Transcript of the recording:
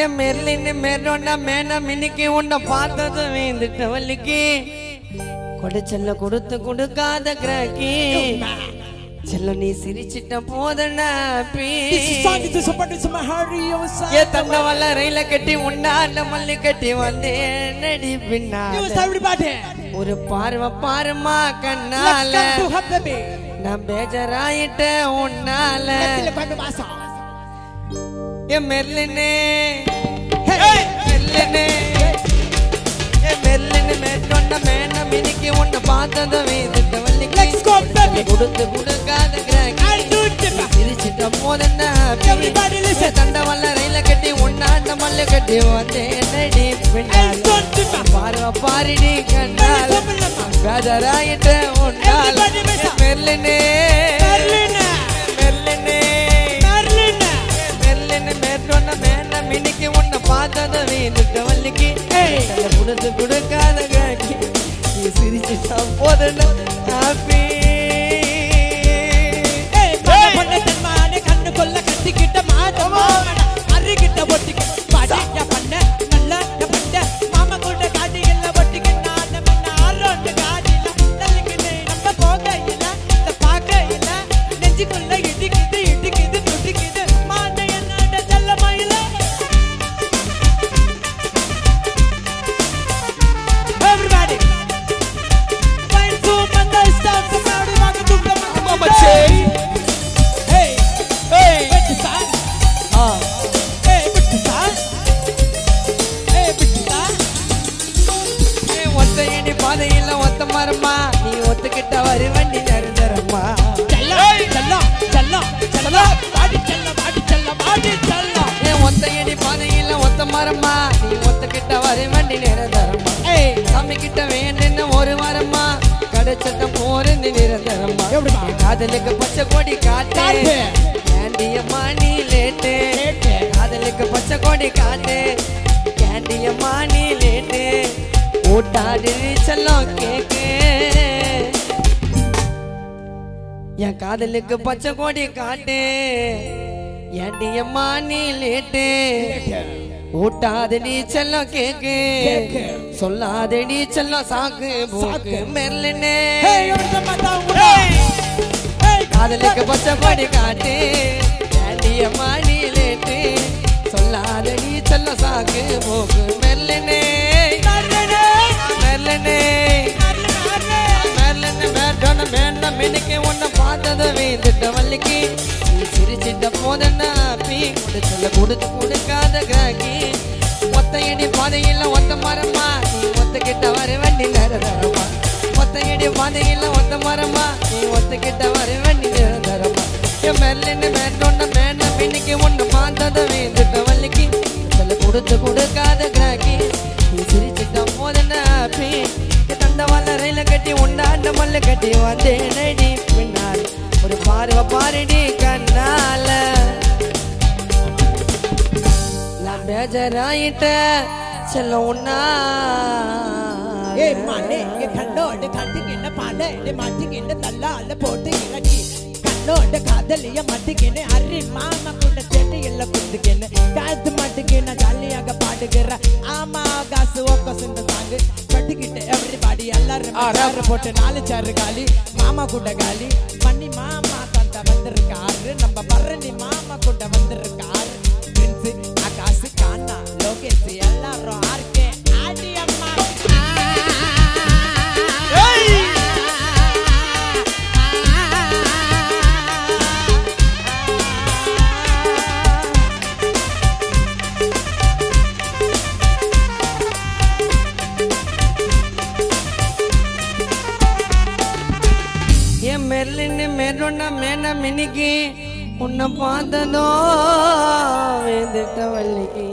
என் மெர்லின்னு மெர்டோண்டா மேன மினிக்கு உன்னை பார்த்தது வேந்துட்ட வள்ளிக்கு. கொடைச்சல்ல கொடுத்து கொடுக்காத கிராக்கி செல்ல நீ சிரிச்சிட்ட போதனா தண்டவல்ல ரயில கட்டி உண்டாண்ட மல்லி கட்டி வந்தேன் நடி everybody. ஒரு பார்வை பாருமா கண்ணால. நான் பேஜராயிட்ட உன்னால. மெர்லினே ஏ மெர்லினே மேற்கொண்ட மேன மினிக்கு உன்னை பார்த்தத வேந்துட்ட வள்ளிக்கு Let's go baby. கொடுத்து கொடுக்காத கிராக்கி do it. baby. சிரிச்சிட்ட போதென்ன. தண்டவல்ல ரயில கட்டி மல்லி கட்டி it. baby. பார்வ பாரிடி கண்டால பேஜராயிட்ட உன்னால Everybody மெர்லினே மேற்கொண்ட மேன மினிக்கு உன்னை பார்த்தத வள்ளிக்கு கொடுக்காத காக்கி நீ ஹாப்பி மரமா? நீ ஒத்துக்கிட்ட வரு வண்டி நெருந்தரம்மா ஏய் சாமி கிட்ட வேண்டுன்னு ஒரு போருந்து நிரந்தரம்மா எப்படிம்மா? என் காதலுக்கு பச்சை கொடி காட்டு. கேண்டியம்மா நீ லேட்டு. காதலுக்கு பச்சை கொடி காட்டு கேண்டியம்மா நீ லேட்டு. ஊட்டாடு செல்லம் கேக்கு. என் காதலுக்கு பச்சை கொடி காட்டு ஏண்டியம்மா நீ லேட்டு. ஊட்டாதடி செல்லம் கேக்கு. கேக்கு. சொல்லாதடி செல்லம் சாக்கு போக்கு ஏய் காதலுக்கு பச்சை கொடி காட்டு. ஏண்டியம்மா நீ லேட்டு சொல்லாதடி செல்லம் சாக்கு போக்கு மெர்லினே. நர்னே மெர்லினே. நர்னே மேலன்னு மேட்டோன மேல மினுக்கு உன்னை பார்த்தத வேந்துட்ட வள்ளிக்கு. நீ சிரிச்சிட்ட போதன்னா பீ கொடுத்துல கொடுத்து கொடுக்காத கிராக்கி ஒத்தையடி பாதையில் ஒத்த மரமா? நீ ஒத்துக்கிட்ட வர வண்டி நிரந்தரமா ஒத்தையடி பாதையில் ஒத்த மரமா? நீ ஒத்துக்கிட்ட வர வண்டி நிரந்தரமா என் மேலன்னு மேட்டோன மேன பின்னிக்கு ஒன்று பார்த்தத வேந்துட்ட வள்ளிக்கு. சொல்ல கொடுத்து கொடுக்காத காக்கி நீ சிரிச்சிட்ட போதன்னா தந்த வல்ல ரயில கட்டி உண்டாண்ட மல்ல கட்டி வந்தேனடி பின்னாடி ஒரு பார்வை பாருடி. நான் பேஜராயிட்ட செல்ல உன்னா ஏய் மண்ணே ஏ கண்ணோட கட்டுக்கின பால ஏ மாட்டிக்கின தள்ளால போட்டு இறக்கி. கண்ணோட காதலிய மாட்டிக்கின அரி மாமா கூட செடி எல்லாம் குத்துக்கின காத்து மாட்டுக்கின ஜாலியாக பாடுகிற ஆமா காசு ஒக்க சுண்ட சாங்கு. கட்டிக்கிட்ட எவ்ரிபாடி எல்லாரும் ஆறாறு போட்டு நாலு சாறு காலி. மாமா கூட காலி. மணி மாமா தந்த வந்திருக்காரு. நம்ம பரணி மாமா கூட வந்திருக்காரு. பிரின்ஸ் ஆகாசு மினிக்கு உன்னை பார்த்ததோ வேந்துட்ட வள்ளிக்கு.